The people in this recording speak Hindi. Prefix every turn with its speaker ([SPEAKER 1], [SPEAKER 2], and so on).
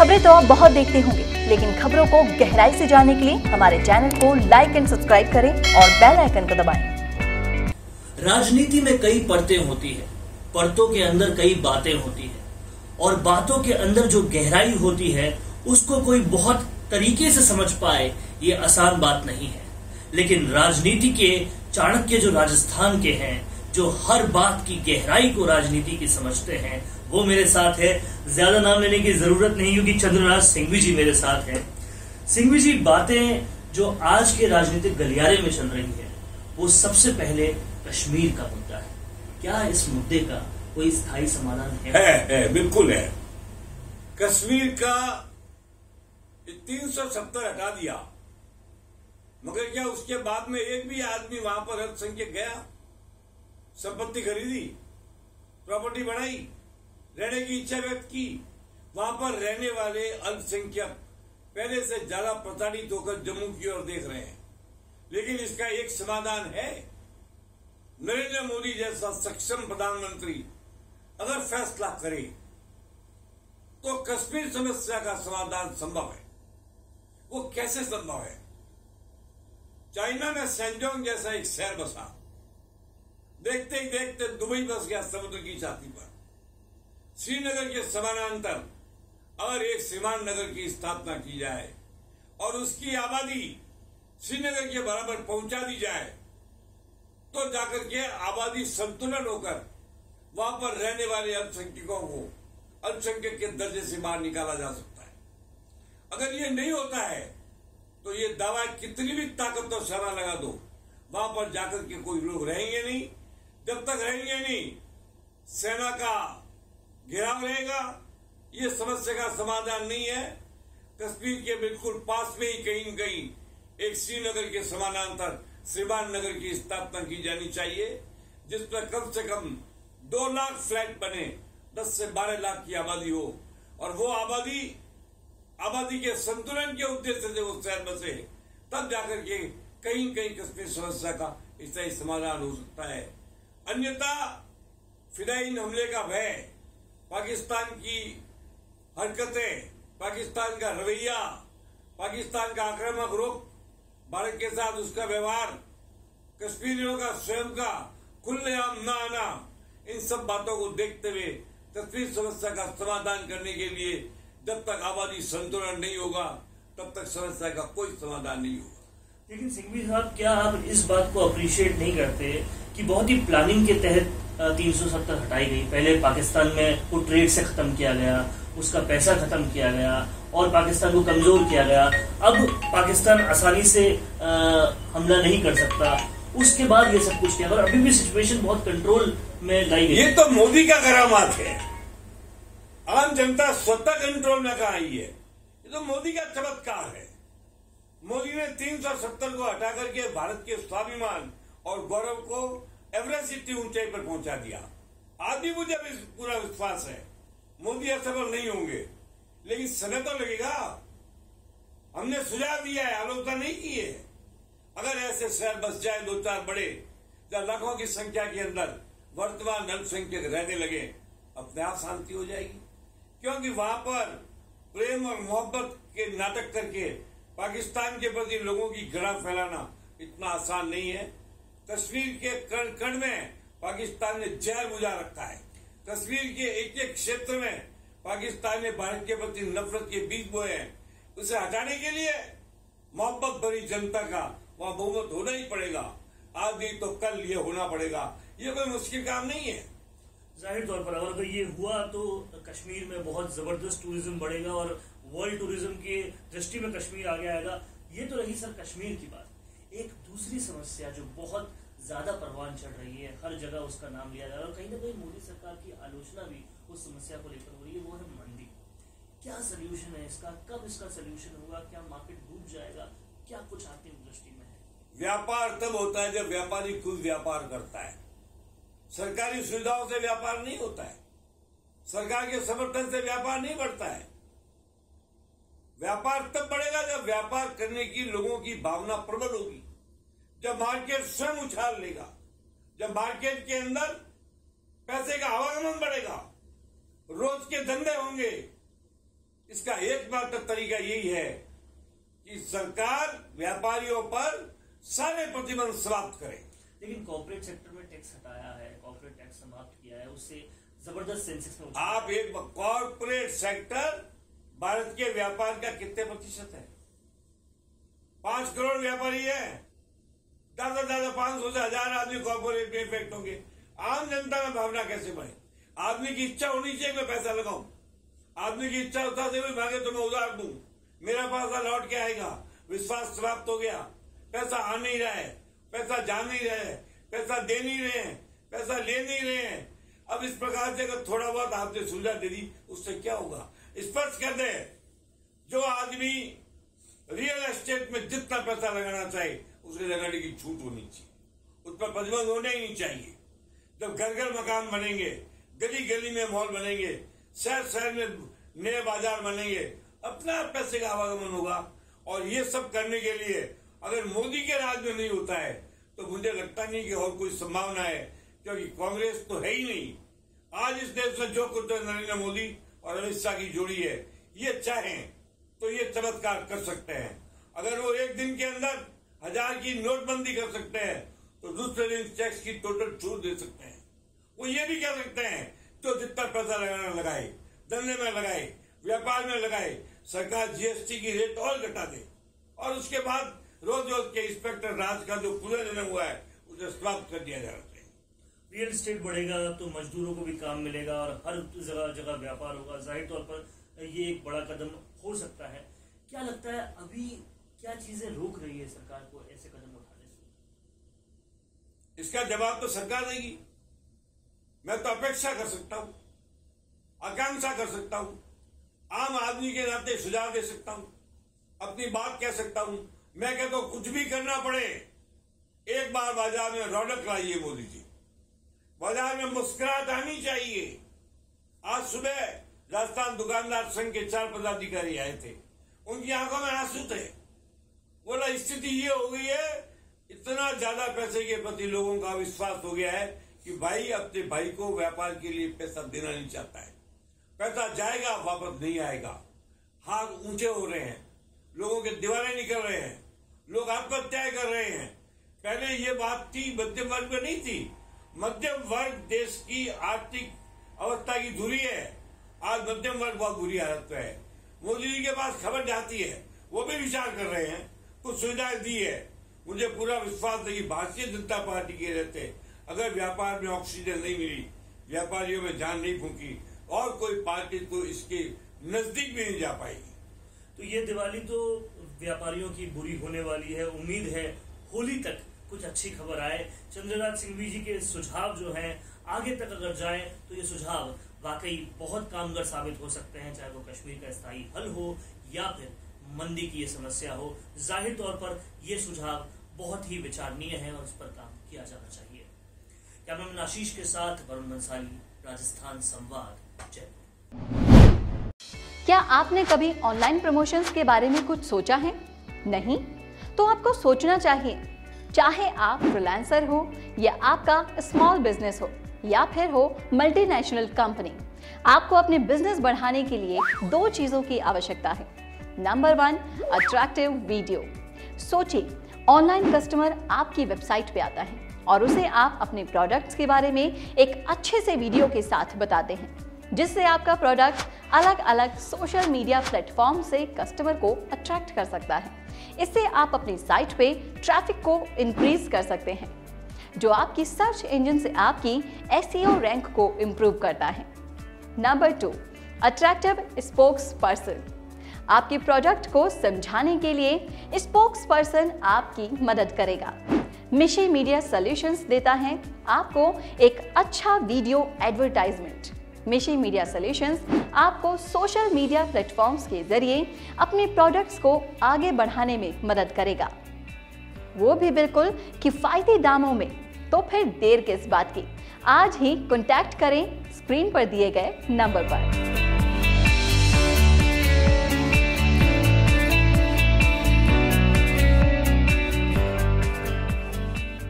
[SPEAKER 1] खबरें तो आप बहुत देखते होंगे, लेकिन खबरों को गहराई से जानने के लिए हमारे चैनल को लाइक एंड सब्सक्राइब करें और बेल आइकन को दबाएँ।
[SPEAKER 2] राजनीति में कई परतें होती है, परतों के अंदर कई बातें होती है, और बातों के अंदर जो गहराई होती है, उसको कोई बहुत तरीके से समझ पाए, ये आसान बात नहीं है लेकिन राजनीति के, चाणक्य जो राजस्थान के हैं, जो हर बात की गहराई को राजनीति की समझते हैं वो मेरे साथ है। ज़्यादा नाम लेने की ज़रूरत नहीं, क्योंकि चंद्रराज सिंघवी जी मेरे साथ हैं। सिंघवी जी, बातें जो आज के राजनीतिक गलियारे में चल रही है, वो सबसे पहले कश्मीर का मुद्दा है। क्या इस मुद्दे का कोई स्थायी समाधान है?
[SPEAKER 3] है है, बिल्कुल है। कश्मीर का तीन सौ सत्तर हटा दिया। मगर क्या उसके बाद में एक भी आदमी वहाँ पर अल्पसंख्यक गया? संपत्ति खरीदी, प्रॉपर्टी बढ़ाई रहने की इच्छा व्यक्त की। वहाँ पर रहने वाले अल्पसंख्यक पहले से ज़्यादा प्रताड़ित होकर जम्मू की ओर देख रहे हैं। लेकिन इसका एक समाधान है। नरेंद्र मोदी जैसा सक्षम प्रधानमंत्री अगर फैसला करे तो कश्मीर समस्या का समाधान संभव है। वो कैसे संभव है? चाइना में सेंजोंग जैसा एक शहर बसा। देखते ही देखते दुबई बस गया समुद्र की छाती पर। श्रीनगर के समानांतर अगर एक सीमान नगर की स्थापना की जाए और उसकी आबादी श्रीनगर के बराबर पहुँचा दी जाए तो जाकर के आबादी संतुलन होकर वहाँ पर रहने वाले अल्पसंख्यकों को अल्पसंख्यक के दर्जे से बाहर निकाला जा सकता है। अगर ये नहीं होता है तो ये दावा कितनी भी ताकत तो शरा लगा दो, वहाँ पर जाकर के कोई लोग रहेंगे नहीं, जब तक रहेंगे नहीं, सेना का घेराव रहेगा। ये समस्या का समाधान नहीं है। कश्मीर के बिल्कुल पास में ही कहीं न कहीं एक श्रीनगर के समानांतर श्रीमान नगर की स्थापना की जानी चाहिए, जिस पर कम से कम दो लाख फ्लैट बने, दस से बारह लाख की आबादी हो। और वो आबादी आबादी के संतुलन के उद्देश्य से वो शहर बसे, तब जाकर के कहीं कहीं कश्मीर समस्या का स्थायी समाधान हो सकता है। अन्यथा फिदाइन हमले का भय पाकिस्तान की हरकतें, पाकिस्तान का रवैया, पाकिस्तान का आक्रामक रुख, भारत के साथ उसका व्यवहार, कश्मीरियों का, स्वयं का खुलेआम न आना इन सब बातों को देखते हुए कश्मीर समस्या का समाधान करने के लिए जब तक आबादी संतुलन नहीं होगा, तब तक समस्या का कोई समाधान नहीं होगा।
[SPEAKER 2] लेकिन सिंघवी साहब क्या आप इस बात को अप्रिशिएट नहीं करते कि बहुत ही प्लानिंग के तहत तीन सौ सत्तर हटाई गई? पहले पाकिस्तान में वो ट्रेड से खत्म किया गया उसका पैसा खत्म किया गया और पाकिस्तान को कमज़ोर किया गया। अब पाकिस्तान आसानी से आ, हमला नहीं कर सकता। उसके बाद ये सब कुछ किया और अभी भी सिचुएशन बहुत कंट्रोल में लाई गई।
[SPEAKER 3] ये तो मोदी का करामात है। आम जनता स्वतः कंट्रोल में कहा आई है। ये तो मोदी का चमत्कार है। मोदी ने तीन सौ सत्तर को हटा करके भारत के स्वाभिमान और गौरव को एवरेस्ट इतनी ऊंचाई पर पहुँचा दिया। आज भी मुझे अभी पूरा विश्वास है। मोदी असफल नहीं होंगे। लेकिन समय तो लगेगा। हमने सुझाव दिया है, आलोचना नहीं की है। अगर ऐसे शहर बस जाए, दो चार बड़े या लाखों की संख्या के अंदर वर्तमान अल्पसंख्यक रहने लगे, अपने आप शांति हो जाएगी। क्योंकि वहाँ पर प्रेम और मोहब्बत के नाटक करके पाकिस्तान के प्रति लोगों की गड़ा फैलाना इतना आसान नहीं है। कश्मीर के कण कण में पाकिस्तान ने जहर बुझा रखा है। कश्मीर के एक एक क्षेत्र में पाकिस्तान ने भारत के प्रति नफरत के बीज बोए हैं। उसे हटाने के लिए मोहब्बत भरी जनता का वहाँ बहुमत होना ही पड़ेगा। आज नहीं तो कल ये होना पड़ेगा। ये कोई मुश्किल काम नहीं है।
[SPEAKER 2] ज़ाहिर तौर पर अगर ये हुआ तो कश्मीर में बहुत ज़बरदस्त टूरिज़्म बढ़ेगा और वर्ल्ड टूरिज़्म की दृष्टि में कश्मीर आगे आएगा, ये तो रही सर कश्मीर की बात। एक दूसरी समस्या जो बहुत ज़्यादा परवान चढ़ रही है, हर जगह उसका नाम लिया जा रहा है और कहीं ना कहीं मोदी सरकार की आलोचना भी उस समस्या को लेकर हो रही है, वो है मंदी। क्या सोल्यूशन है इसका? कब इसका सोल्यूशन होगा? क्या मार्केट डूब जाएगा? क्या कुछ आपकी दृष्टि में है?
[SPEAKER 3] व्यापार तब होता है जब व्यापारी खुद व्यापार करता है। सरकारी सुविधाओं से व्यापार नहीं होता है। सरकार के समर्थन से व्यापार नहीं बढ़ता है। व्यापार तब बढ़ेगा जब व्यापार करने की लोगों की भावना प्रबल होगी। जब मार्केट स्वयं उछाल लेगा। जब मार्केट के अंदर पैसे का आवागमन बढ़ेगा रोज के धंधे होंगे। इसका एकमात्र तरीका यही है कि सरकार व्यापारियों पर सारे प्रतिबंध समाप्त करे।
[SPEAKER 2] लेकिन कॉर्पोरेट सेक्टर में टैक्स हटाया है कॉर्पोरेट टैक्स समाप्त किया है उससे ज़बरदस्त सेंसेक्स में
[SPEAKER 3] आप एक कॉर्पोरेट सेक्टर भारत के व्यापार का कितने प्रतिशत है? पाँच करोड़ व्यापारी है। ज़्यादा ज़्यादा पाँच सौ से हज़ार आदमी कॉर्पोरेट में इफ़ेक्ट होंगे। आम जनता में भावना कैसे बढ़े? आदमी की इच्छा होनी चाहिए मैं पैसा लगाऊँ। आदमी की इच्छा होता है भी भागे तो मैं उधार दू। मेरा पैसा लौट के आएगा। विश्वास समाप्त हो गया। पैसा आ नहीं रहा है। पैसा जा नहीं रहा पैसा दे नहीं रहे हैं। पैसा ले नहीं रहे हैं। अब इस प्रकार से अगर थोड़ा बहुत आपने सुविधा दे दी, उससे क्या होगा? स्पष्ट कर दे, जो आदमी रियल एस्टेट में जितना पैसा लगाना चाहे, उसे लगाने की छूट होनी चाहिए। उस पर प्रतिबंध होने ही नहीं चाहिए। जब घर घर मकान बनेंगे गली गली में मॉल बनेंगे शहर शहर में नए बाज़ार बनेंगे, अपना पैसे का आवागमन होगा। और ये सब करने के लिए अगर मोदी के राज में नहीं होता है तो मुझे लगता नहीं कि और कोई संभावना है, क्योंकि कांग्रेस तो है ही नहीं। आज इस देश में जो कुछ नरेंद्र मोदी और अमित शाह की जोड़ी है। ये चाहें तो ये चमत्कार कर सकते हैं। अगर वो एक दिन के अंदर हज़ार की नोटबंदी कर सकते हैं तो दूसरे दिन टैक्स की टोटल छूट दे सकते हैं। वो ये भी कह सकते हैं जो जितना पैसा लगाना लगाए, धंधे में लगाए, व्यापार में लगाए, सरकार जीएसटी की रेट और घटा दे। और उसके बाद रोज रोज के इंस्पेक्टर राज का जो पुनर्जन्म हुआ है, उसे समाप्त कर दिया चाहिए
[SPEAKER 2] रियल एस्टेट बढ़ेगा तो मजदूरों को भी काम मिलेगा और हर जगह जगह व्यापार होगा। ज़ाहिर तौर पर ये एक बड़ा कदम हो सकता है। क्या लगता है अभी क्या चीज़ें रोक रही है सरकार को ऐसे कदम उठाने से?
[SPEAKER 3] इसका जवाब तो सरकार देगी। मैं तो अपेक्षा कर सकता हूँ, आकांक्षा कर सकता हूँ, आम आदमी के नाते सुझाव दे सकता हूँ, अपनी बात कह सकता हूँ। मैं कहता हूँ, कुछ भी करना पड़े, एक बार बाज़ार में रौनक लाइए मोदी जी। बाज़ार में मुस्कुराहट आनी चाहिए। आज सुबह राजस्थान दुकानदार संघ के चार पदाधिकारी आए थे। उनकी आँखों में आँसू थे। बोला, स्थिति ये हो गई है, इतना ज़्यादा पैसे के प्रति लोगों का विश्वास हो गया है कि भाई अपने भाई को व्यापार के लिए पैसा देना नहीं चाहता है। पैसा जाएगा, वापस नहीं आएगा। हाथ ऊँचे हो रहे हैं। लोगों के दीवारें निकल रहे हैं। लोग आत्महत्याएँ कर रहे हैं। पहले ये बात थी, मध्यम वर्ग में नहीं थी। मध्यम वर्ग देश की आर्थिक अवस्था की धुरी है। आज मध्यम वर्ग बहुत बुरी हालत में है। मोदी जी के पास खबर जाती है, वो भी विचार कर रहे हैं। कुछ सुविधाएँ दी है। मुझे पूरा विश्वास है कि भारतीय जनता पार्टी के रहते, अगर व्यापार में ऑक्सीजन नहीं मिली, व्यापारियों में जान नहीं फूकी, और कोई पार्टी तो इसके नज़दीक भी नहीं जा पाएगी
[SPEAKER 2] तो ये दिवाली तो व्यापारियों की बुरी होने वाली है, उम्मीद है, होली तक कुछ अच्छी खबर आए। चंद्रनाथ सिंघवी जी के सुझाव जो हैं, आगे तक अगर जाए तो ये सुझाव वाकई बहुत कामगर साबित हो सकते हैं, चाहे वो कश्मीर का स्थायी हल हो या फिर मंदी की ये समस्या हो। ज़ाहिर तौर पर ये सुझाव बहुत ही विचारणीय है और उस पर काम किया जाना चाहिए। कैमरामैन आशीष के साथ वरुण मंसाली राजस्थान संवाद, जयपुर।
[SPEAKER 1] क्या आपने कभी ऑनलाइन प्रमोशंस के बारे में कुछ सोचा है? नहीं? तो आपको सोचना चाहिए चाहे आप फ्रीलांसर हो या आपका स्मॉल बिज़नेस हो या फिर हो मल्टीनेशनल कंपनी आपको अपने बिज़नेस बढ़ाने के लिए दो चीज़ों की आवश्यकता है। नंबर वन अट्रैक्टिव वीडियो सोचिए ऑनलाइन कस्टमर आपकी वेबसाइट पे आता है और उसे आप अपने प्रोडक्ट्स के बारे में एक अच्छे से वीडियो के साथ बताते हैं। जिससे आपका प्रोडक्ट अलग अलग सोशल मीडिया प्लेटफॉर्म से कस्टमर को अट्रैक्ट कर सकता है। इससे आप अपनी साइट पे ट्रैफ़िक को इंक्रीज कर सकते हैं, जो आपकी सर्च इंजन से आपकी एस रैंक e को इम्प्रूव करता है। Number two attractive spokesperson आपके प्रोडक्ट को समझाने के लिए स्पोक्स पर्सन आपकी मदद करेगा। मिशी मीडिया सॉल्यूशंस देता है आपको एक अच्छा video advertisement Mishi media solutions आपको सोशल मीडिया प्लेटफॉर्म्स के ज़रिए अपने प्रोडक्ट्स को आगे बढ़ाने में मदद करेगा। वो भी बिल्कुल किफ़ायती दामों में। तो फिर देर किस बात की? आज ही कॉन्टैक्ट करें। स्क्रीन पर दिए गए नंबर पर।